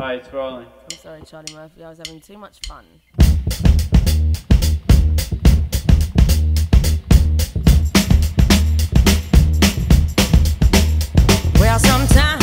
Hi, it's rolling. I'm sorry, Charlie Murphy. I was having too much fun. Well, sometimes.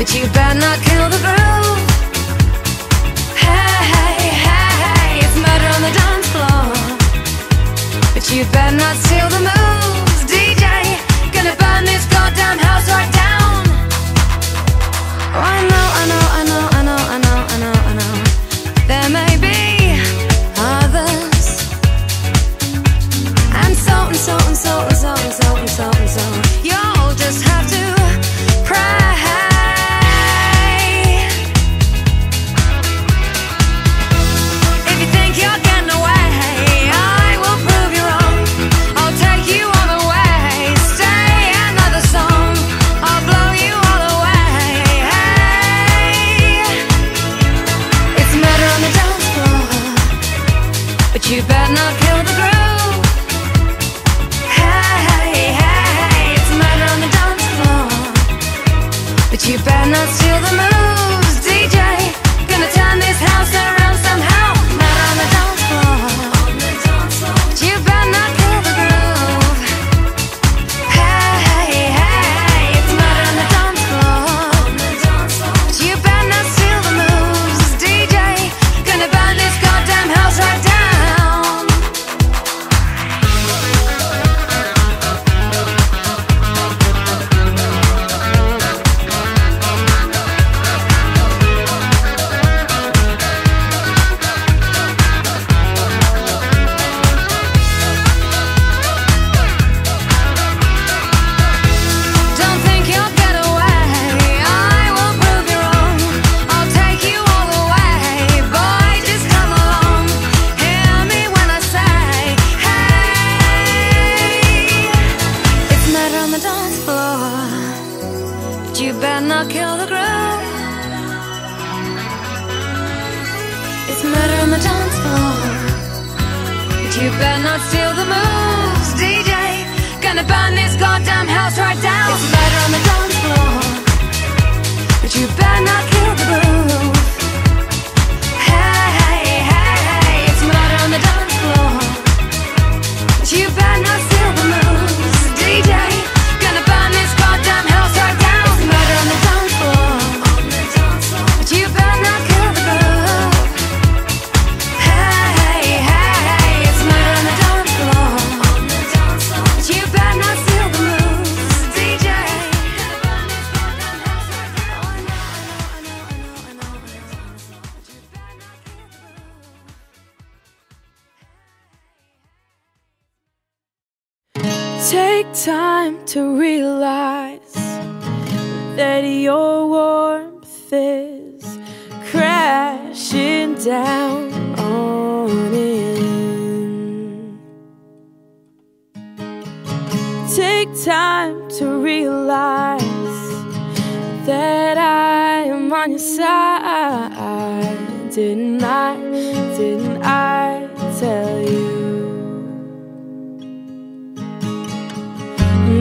But you better not kill the bird. down on in. Take time to realize that I am on your side. Didn't I? Didn't I tell you?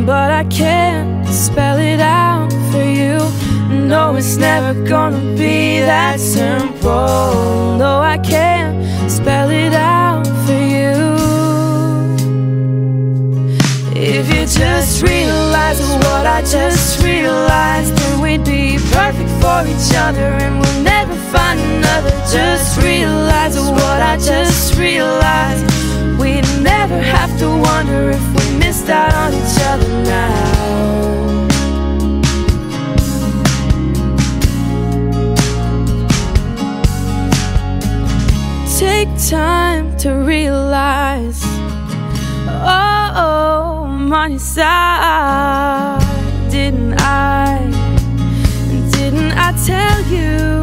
But I can't spell it out for you. No, it's never gonna be that simple control. No, I can't spell it out for you. If you just realize what I just realized, then we'd be perfect for each other and we'll never find another. Just realize what I just realized. We'd never have to wonder if we missed out on each other now. take time to realize Oh, my side Didn't I, didn't I tell you?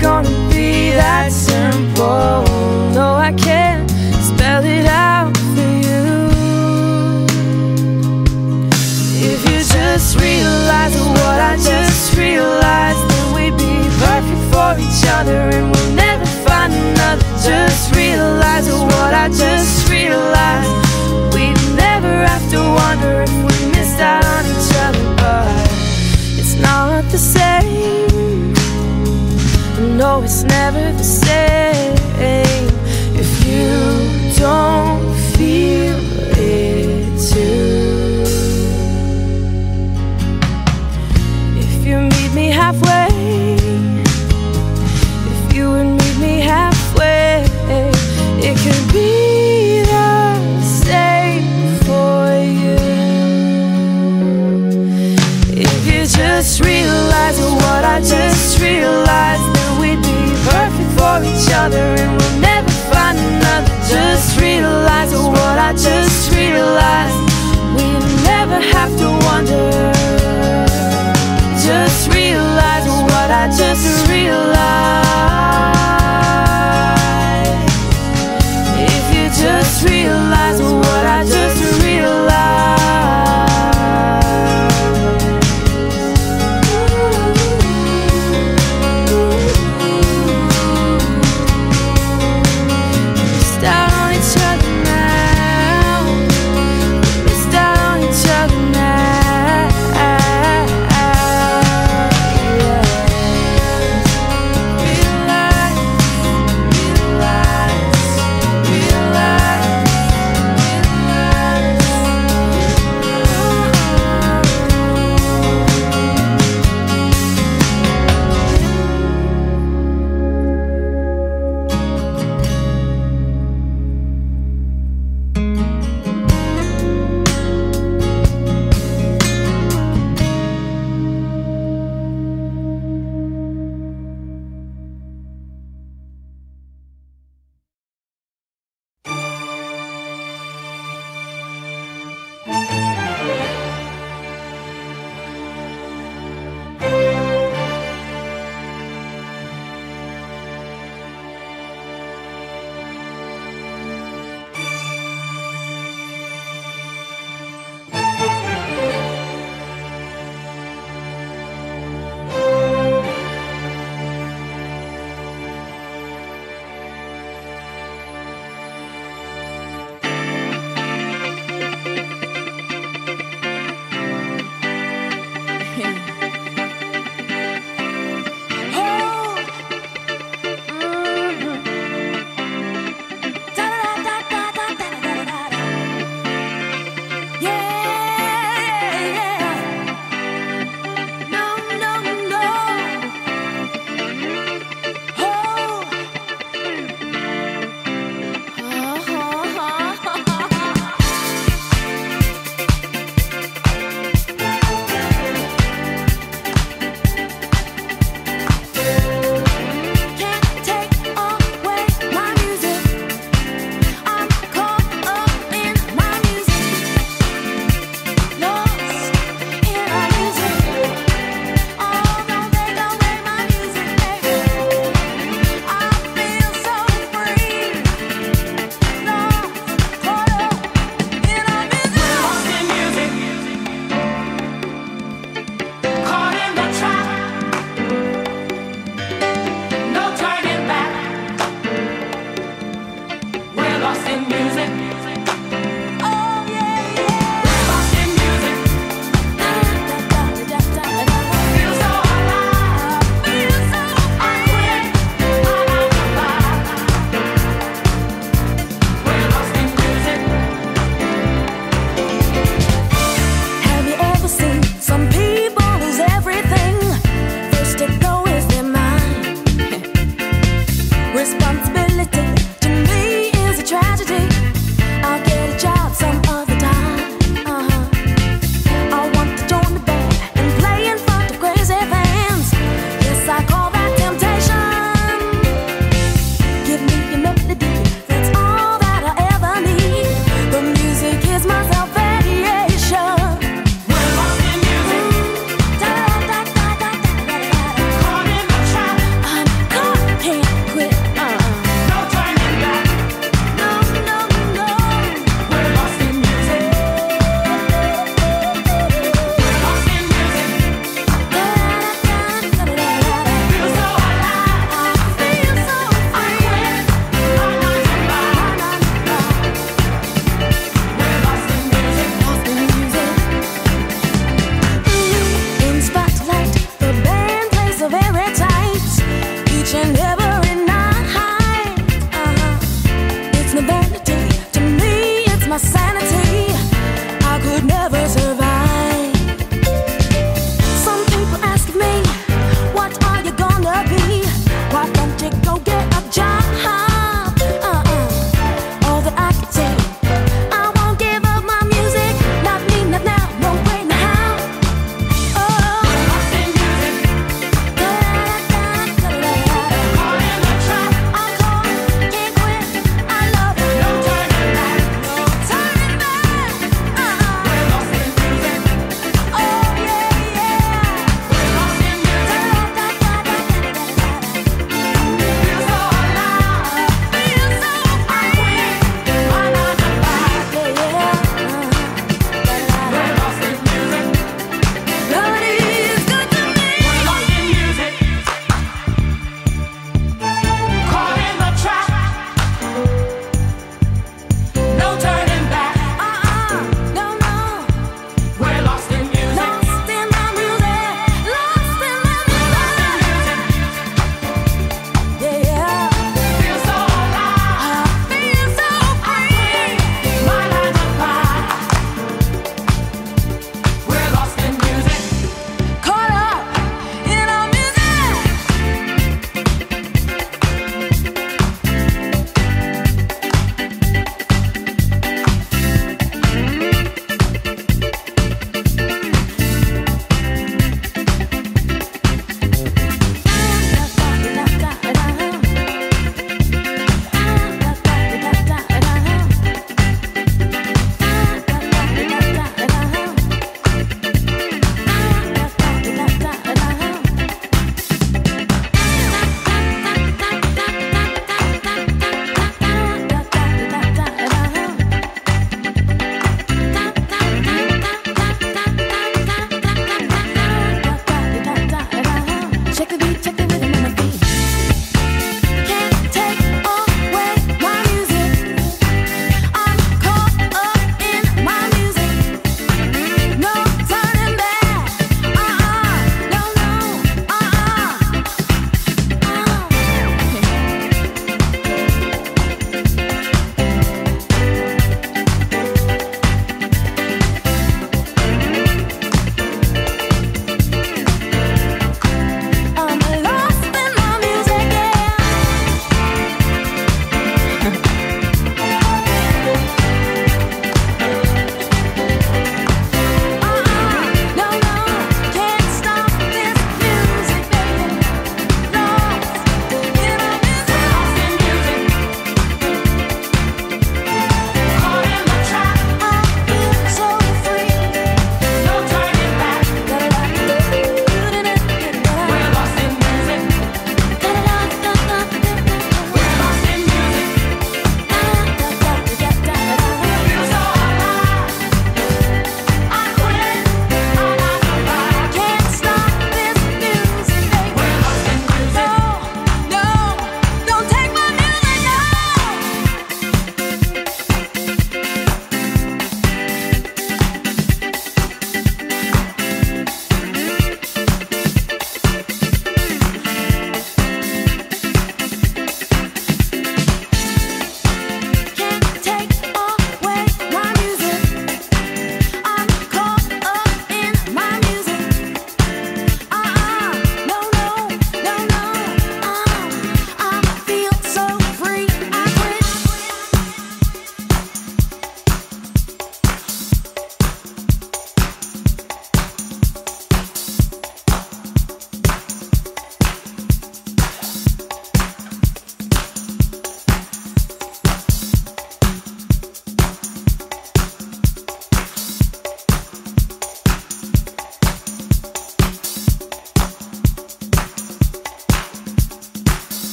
gonna be that simple. No, I can't spell it out for you. If you just realize what I just realized Then we'd be perfect for each other And we'll never find another. Just realize what I just realized. We'd never have to wonder if we missed out on never the same. If you don't other and we'll never find another. Just realize what I just realized. We'll never have to wonder. Just realize what I just realized.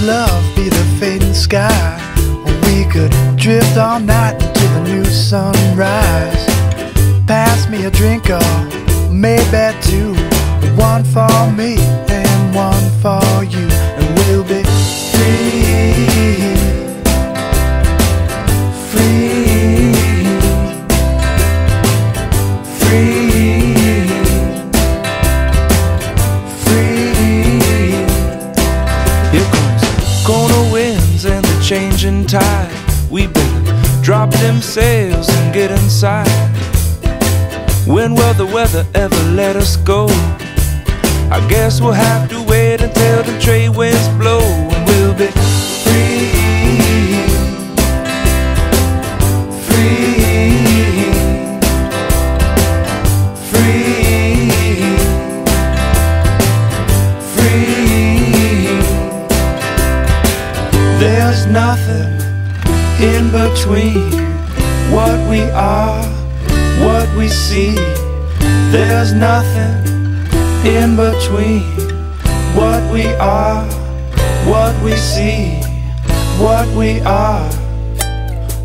Let love be the fading sky. We could drift all night until the new sunrise. Pass me a drink or maybe two. One for me and one for you. up them sails and get inside. When will the weather ever let us go? I guess we'll have to wait until the trade winds blow and we'll be between what we are, what we see. There's nothing in between what we are, what we see, what we are.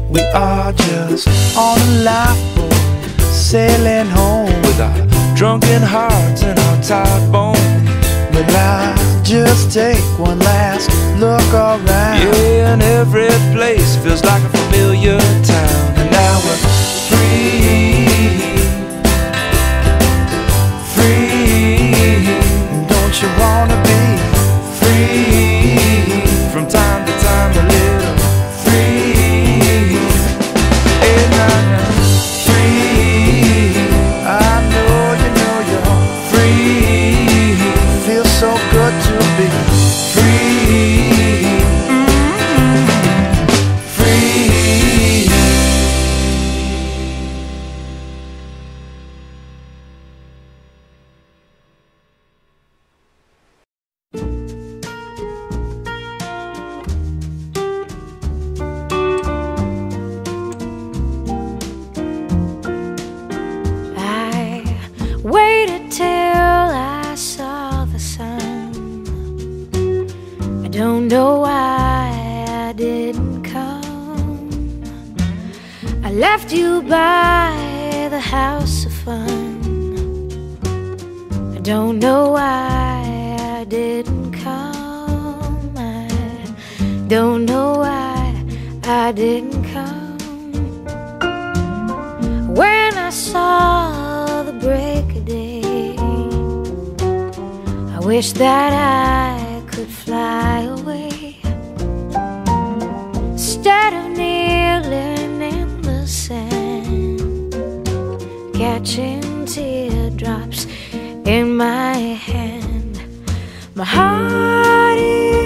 We are just on a lifeboat, sailing home with our drunken hearts and our tired bones. But just take one last look around. Yeah, and every place feels like a familiar town. And now we're free, by the house of fun. I don't know why I didn't come. I don't know why I didn't come. When I saw the break of day, I wish that I could fly away. Instead of teardrops in my hand, my heart is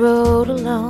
road alone.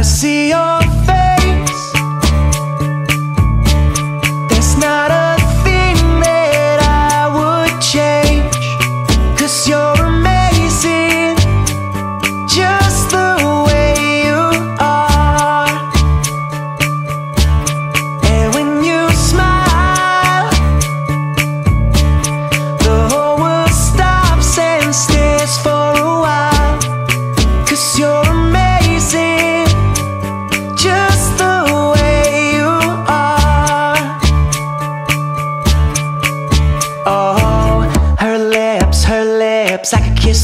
I see your face.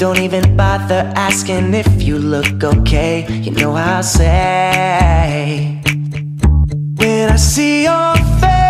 don't even bother asking if you look okay. You know I'll say when I see your face.